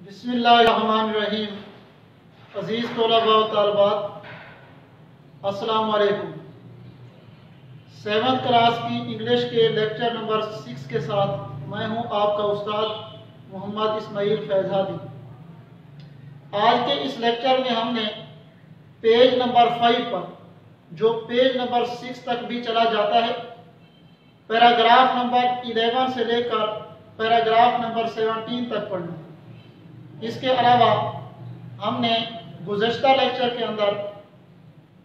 बिस्मिल्लाहिर्रहमानिर्रहीम। अज़ीज़ तलबा तलबात अस्सलाम वालेकुम सेवन्थ क्लास की इंग्लिश के लेक्चर नंबर सिक्स के साथ मैं हूँ आपका उस्ताद मोहम्मद इस्माइल फैजादी। आज के इस लेक्चर में हमने पेज नंबर फाइव पर, जो पेज नंबर सिक्स तक भी चला जाता है, पैराग्राफ नंबर इलेवन से लेकर पैराग्राफ नंबर सेवनटीन तक पढ़ना इसके अलावा हमने गुजशत लेक्चर के अंदर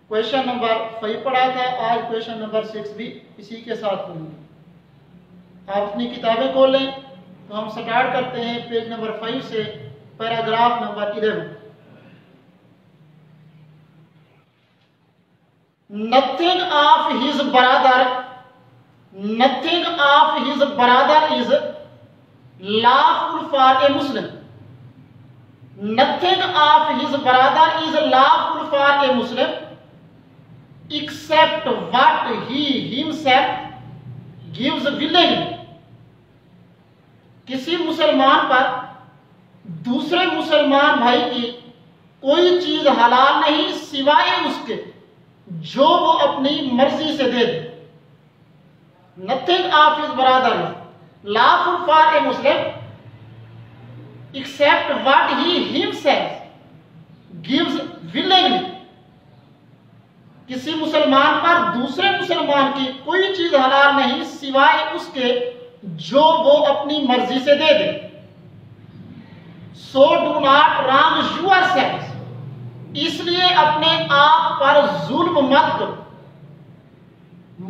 क्वेश्चन नंबर फाइव पढ़ा था, आज क्वेश्चन नंबर सिक्स भी इसी के साथ पढ़ेंगे। आप अपनी किताबें खोल लें तो हम स्टार्ट करते हैं पेज नंबर फाइव से paragraph number eleven nothing of his brother nothing of his brother is lawful for a Muslim nothing of his brother is lawful for a Muslim except what he himself gives willingly. किसी मुसलमान पर दूसरे मुसलमान भाई की कोई चीज़ हलाल नहीं सिवाय उसके जो वो अपनी मर्ज़ी से दे दे nothing of his brother lawful for a Muslim except what he himself gives willingly. किसी मुसलमान पर दूसरे मुसलमान की कोई चीज़ हलाल नहीं, सिवाय उसके जो वो अपनी मर्ज़ी से दे दे। So do not wrong your self इसलिए अपने आप पर जुल्म मत करो।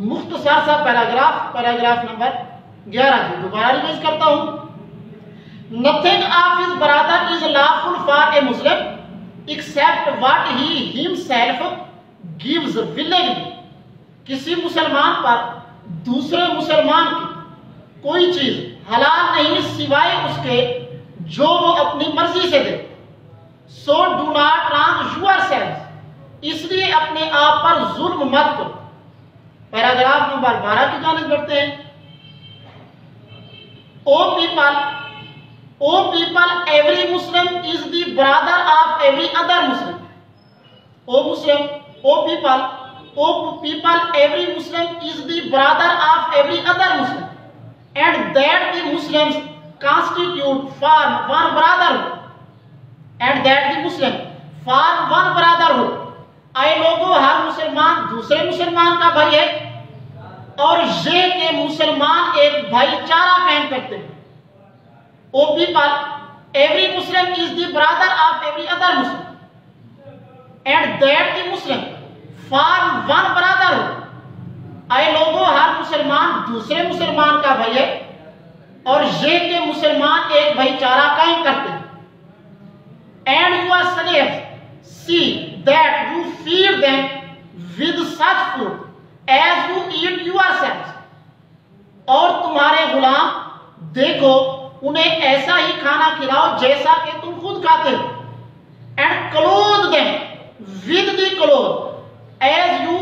मुख्तसर सा पैराग्राफ पैराग्राफ नंबर 11 दोबारा रिवाइज करता हूँ। Nothing of his brother is lawful for a Muslim, except what he himself gives willingly. किसी मुसलमान पर दूसरे मुसलमान की कोई चीज़ हलाल नहीं सिवाय उसके जो वो अपनी मर्ज़ी से दे। So do not wrong your self इसलिए अपने आप पर जुल्म मत करो। पैराग्राफ नंबर बारह की जानब बढ़ते हैं। O people O people, every Muslim is the brother of every other Muslim. O Muslim, O people, O people, every Muslim is the brother of every other Muslim. And that the Muslims constitute form one brotherhood. And that the Muslim form one brotherhood. आए लोगों हर मुसलमान दूसरे मुसलमान का भाई है और ये के मुसलमान एक भाईचारा कायम करते हैं O people, every Muslim is the brother of every other Muslim. And that the Muslim form one brotherhood. आए लोगों हर मुसलमान दूसरे मुसलमान का भाई है और ये के मुसलमान एक भाईचारा कायम करते हैं and you are slaves see that you feed them with such food as you eat your और तुम्हारे गुलाम देखो उन्हें ऐसा ही खाना खिलाओ जैसा कि तुम खुद खाते हो। And clothe them with the cloth as you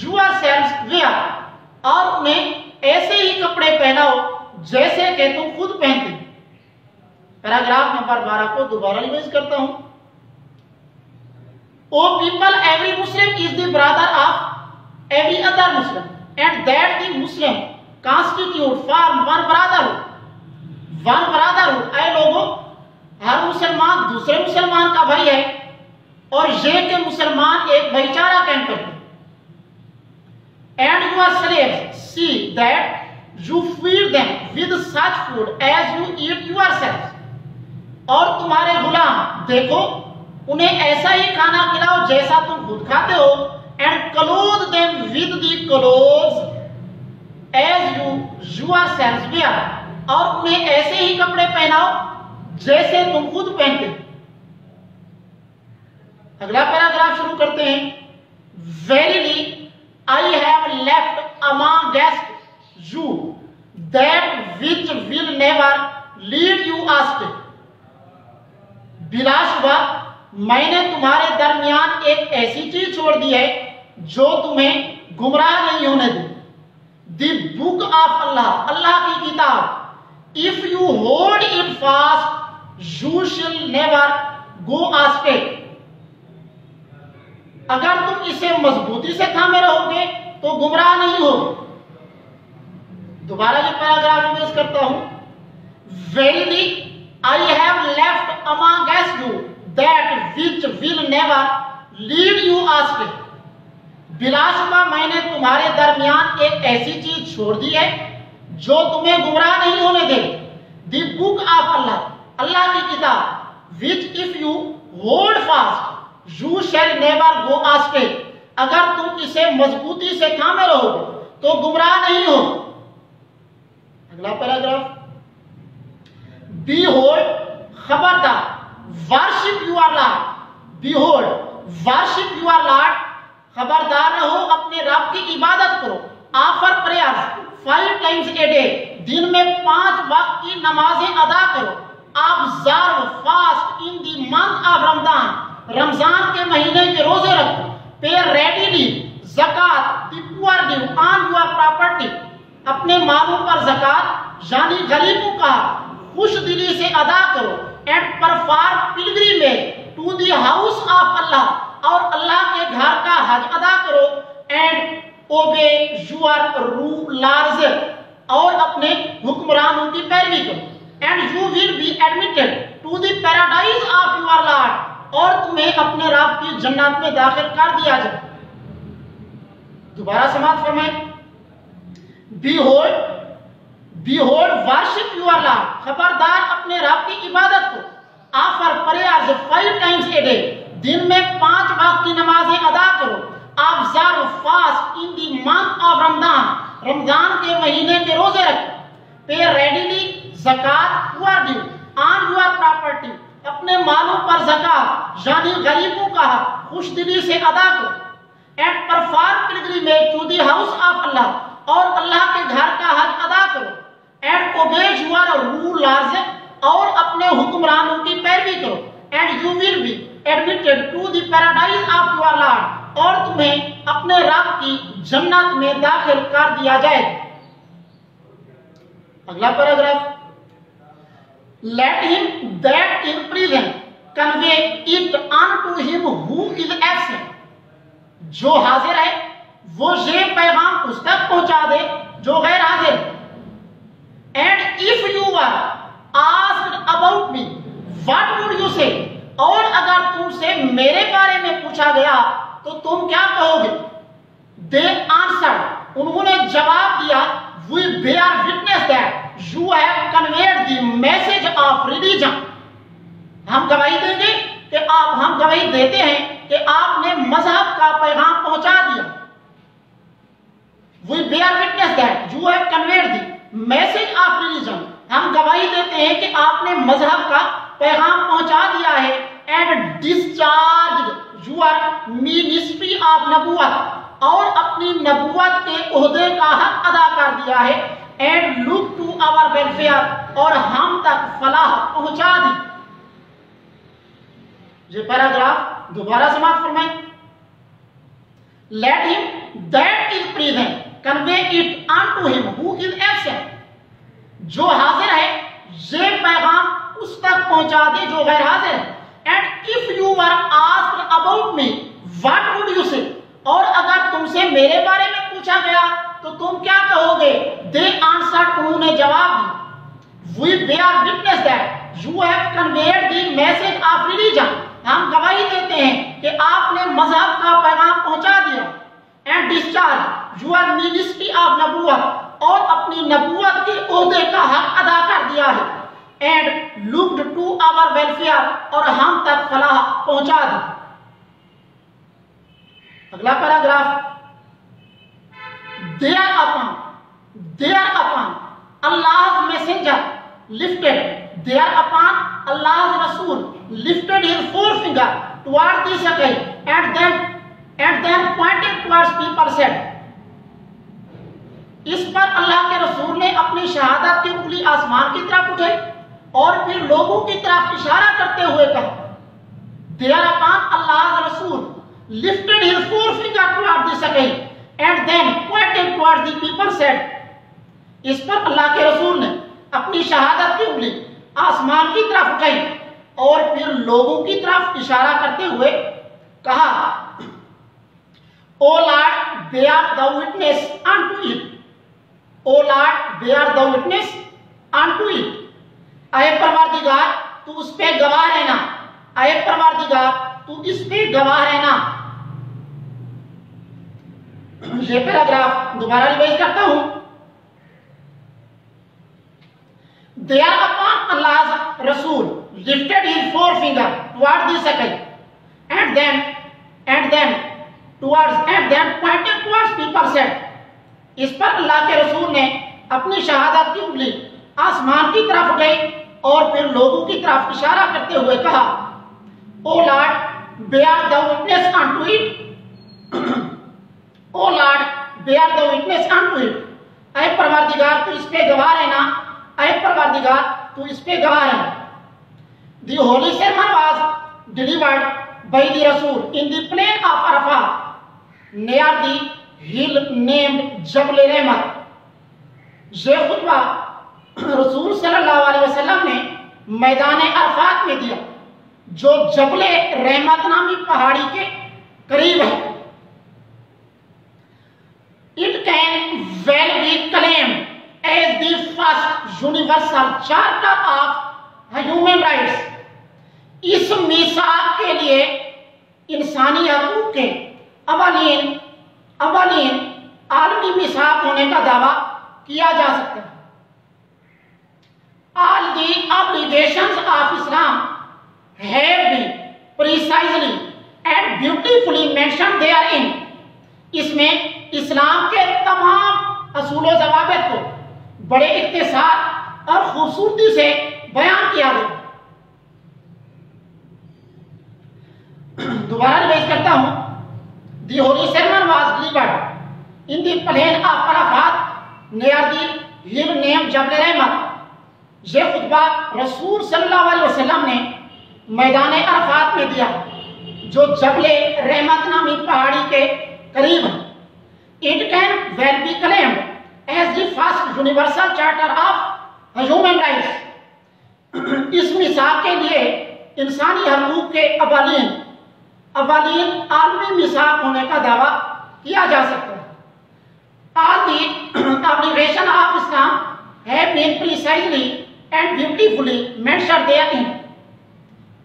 your self wear और उन्हें ऐसे ही कपड़े पहनाओ जैसे कि तुम खुद पहनते हो। पैराग्राफ नंबर 12 को दोबारा रिवाइज करता हूँ। O people every Muslim is the brother of every other Muslim and that the Muslim constitute, form one brotherhood one Baradar आए लोगों, हर मुसलमान दूसरे मुसलमान का भाई है, और ये के मुसलमान एक भाईचारा कैम करते and you are slave see that you feed them with such food as you eat your self और तुम्हारे गुलाम, देखो, उन्हें ऐसा ही खाना खिलाओ जैसा तुम खुद खाते हो and clothe them with the cloth as you your self wear और उन्हें ऐसे ही कपड़े पहनाओ जैसे तुम खुद पहनते। अगला पैराग्राफ शुरू करते हैं। Verily I have left amongst you that which will never lead you astray बिलाशुबा मैंने तुम्हारे दरमियान एक ऐसी चीज़ छोड़ दी है जो तुम्हें गुमराह नहीं होने दी दी बुक ऑफ़ अल्लाह अल्लाह की किताब। If you hold it fast you shall never go astray अगर तुम इसे मजबूती से थामे रहोगे तो गुमराह नहीं होगे। दोबारा ये पैराग्राफ रिवाइज करता हूँ। Verily I have left amongst you that which will never lead you astray बिलाशुबा मैंने तुम्हारे दरमियान एक ऐसी चीज़ छोड़ दी है जो तुम्हें गुमराह नहीं होने दे। दी बुक ऑफ़ अल्लाह अल्लाह की किताब which if you hold fast you shall never go astray अगर तुम इसे मजबूती से थामे रहोगे तो गुमराह नहीं हो। अगला पैराग्राफ। बी होल्ड खबरदार worship your lord behold worship your lord खबरदार रहो, अपने रब की इबादत करो। आफर प्रयास। फाइव टाइम्स ए डे दिन में पाँच वक्त की नमाजें अदा करो। Observe fast in the month of Ramzan. Ramzan के महीने के रोज़े रखो। Pay readily zakat the poor give on your property अपने मालों पर जक़ात, यानी गरीबों का खुश दिली से अदा करो। And perform pilgrimage to the house of Allah और अल्लाह के घर का हज अदा करो। एंड ओबे यूर रूलर्स और अपने हुक्मरानों की पैरवी करो and you will be admitted to the paradise of your lord और तुम्हें अपने रब की जन्नत में दाखिल कर दिया जाए। दोबारा समाप्त फरमाए। Behold behold, worship your lord खबरदार अपने रब की इबादत को। Offer prayers five times a day दिन में पाँच वक्त की नमाजें अदा करो। Observe fast in the month of Ramzan. Ramzan के महीने के रोज़े रखो। Pay readily zakat poor due on your property. अपने मालों पर जक़ात, यानी गरीबों का हक, खुश दिली से अदा करो। And perform pilgrimage to the house of Allah और अल्लाह के घर का हज अदा करो। एंड ओबेज यूर रूलर्स और अपने हुक्मरानों की पैरवी करो। And you will be admitted to the paradise of your lord और तुम्हें अपने रब की जन्नत में दाखिल कर दिया जाए। अगला paragraph. Let him that is present convey it on to him who is absent जो हाजिर है, वो ये पैगाम उस तक पहुँचा दे जो गैर हाजिर। And if you are asked about me what would you say और अगर तुमसे मेरे बारे में पूछा गया तो तुम क्या कहोगे? दे आंसर उन्होंने जवाब दिया we are witness that you have conveyed the message of religion हम गवाही देंगे कि आप, हम गवाही देते हैं कि आपने मज़हब का पैगाम पहुँचा दिया। We bear witness that you have conveyed the message of religion हम गवाही देते हैं कि आपने मज़हब का पैगाम पहुँचा दिया है and discharge your ministry of नबुवत, और अपनी नबुवत के ओहदे का हक अदा कर दिया है। And look to our welfare और हम तक फलाह पहुँचा दी। ये पैराग्राफ दोबारा समाप्त फरमाए। Let him that is present convey it on to him who is absent जो हाजिर है, ये पैगाम उस तक पहुँचा दे जो गैर हाजिर है। And if you are asked about me what would you say और अगर तुमसे मेरे बारे में पूछा गया तो तुम क्या कहोगे? दे आंसर उन्होंने जवाब दी we bear witness that you have conveyed the message of religion हम गवाही देते हैं कि आपने मज़हब का पैगाम पहुँचा दिया। And discharge your ministry of नबूवत और अपनी नबूवत के ओहदे का हक अदा कर दिया है। And looked to our welfare और हम तक फलाह पहुँचा दी। अगला paragraph there upon there upon Allah messenger lifted there upon Allah रसूल lifted his forefinger toward the sky and then and then pointed towards people said, इस पर अल्लाह के रसूल ने अपनी शहादत की उंगली आसमान की तरफ़ उठाई और फिर लोगों की तरफ़ इशारा करते हुए कहा देयर अपॉन अल्लाह रसूल lifted his forefinger toward the sky and then pointed towards the people, said, इस पर अल्लाह के रसूल ने अपनी शहादत की उंगली आसमान की तरफ़ गई। और फिर लोगों की तरफ़ इशारा करते हुए कहा, O lord they are the witness to it O lord they are the witness to it तू उस पर गवाह रहना। अय परमार्थिकार तू किस पे गवाह रहना। ये पैराग्राफ दोबारा रिवाइज करता हूँ। देर अपॉन अल्लाह रसूल lifted his forefinger toward the second and then and then towards and then pointed towards people said इस पर अल्लाह के रसूल ने अपनी शहादत की उंगली आसमान की तरफ़ उठाई। और फिर लोगों की तरफ़ इशारा करते हुए कहा, O lord bear the witness unto it O lord bear the witness unto it ऐ परवरदिगार, तू इस पे गवाह रहना। ऐ परवरदिगार, तू इस पे गवाह है The holy sermon was delivered by the Rasul in the plain of Arafah, near the hill named Jabal Rahmat. ये खुतबा रसूल सल्लल्लाहु अलैहि वसल्लम ने मैदान अरफात में दिया, जो जबल रहमत नामी पहाड़ी के करीब है। It can well be claimed as the first universal charter of human rights. इस मिसाक के लिए इंसानी हकूक के अवलीन अवलीन आलमी मिसाक होने का दावा किया जा सकता है। All the obligations of Islam have been precisely and beautifully mentioned therein इसमें इस्लाम के तमाम असूल जवाबत को बड़े इख्तिसार और खूबसूरती से बयान किया गया दोबारा रिवाइज करता हूँ दी Holi sermon was delivered in the plain of Arafat near the hill named Jabal Rahmat ये खुतबा रसूल सल्लल्लाहु अलैहि वसल्लम ने मैदान अरफात में दिया, जो जबले रहमत नामी पहाड़ी के करीब है। It can well be claimed as the first universal charter of human rights इस मिसाक के लिए इंसानी हकूक के अवालीन अवालीन आलमी मिसाक होने का दावा किया जा सकता है। the obligations of Islam have been precisely and beautifully mentioned therein.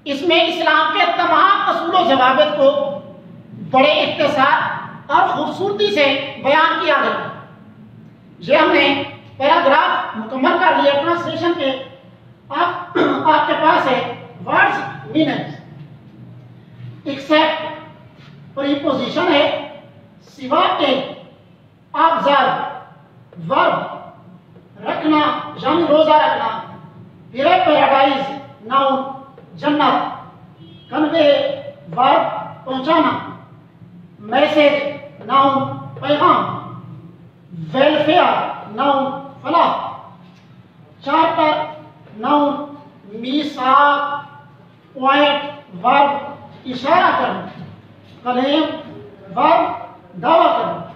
इसमें इस्लाम के तमाम असूल जवाबत को बड़े इख्तसार और खूबसूरती से बयान किया गया। ये हमने पैराग्राफ मुकम्मल कर लिया ट्रांसलेशन के। आप, आपके पास है वर्ड्स मीनिंग्स एक्सेप्ट प्रीपोजिशन है, सिवा के ऑब्ज़र्व वर्ब रखना, यानी रोजा रखना। फिर पैराडाइज नाउन जन्नत। कन्वे वर्ब पहुंचाना। मैसेज नाउन पैगाम। welfare noun फला चार्टर नाउन मीसाक। पॉइंट वर्ब इशारा करना। कलेम वर्ब दावा करना।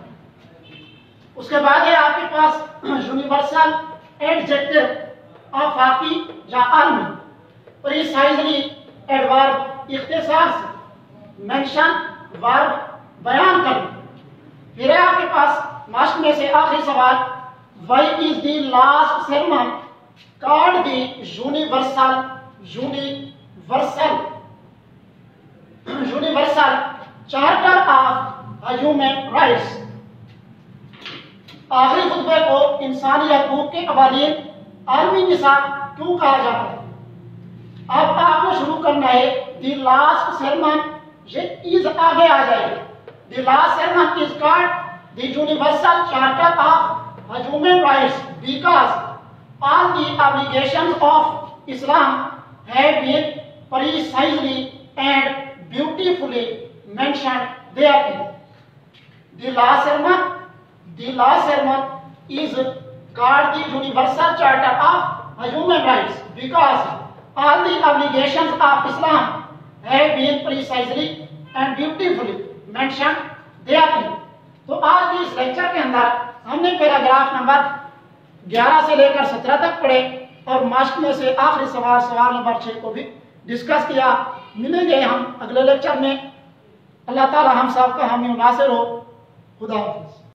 उसके बाद है आपके पास यूनिवर्सल एडजेक्टिव। आफाकी या आलमी प्रिसाइजली एडवर्ब इख्तिसार से मेंशन वर्ब बयान करना फिर आपके पास लास्ट में से आखिरी सवाल why is the last sermon called the universal universal? Universal, charter of human rights आखिरी खुतबे को इंसानी हकूक के कवालीन आर्मी के साथ क्यों कहा जाता है? अब आपको शुरू करना है द लास्ट सरमन ये इज़ आगे आ जाएगा. The last sermon is called the universal charter of human rights because all the obligations of Islam have been precisely and beautifully mention there in the last sermon the last sermon is called the universal charter of human rights because all the obligations of Islam have been precisely and beautifully mentioned therein. तो आज की इस lecture के अंदर हमने paragraph number 11 से लेकर 17 तक पढ़े और मास्क में से आखिरी सवाल सवाल नंबर छः को भी डिस्कस किया मिलेंगे हम अगले लेक्चर में अल्लाह ताला हम सब का हामी नासिर हो खुदा हाफिज़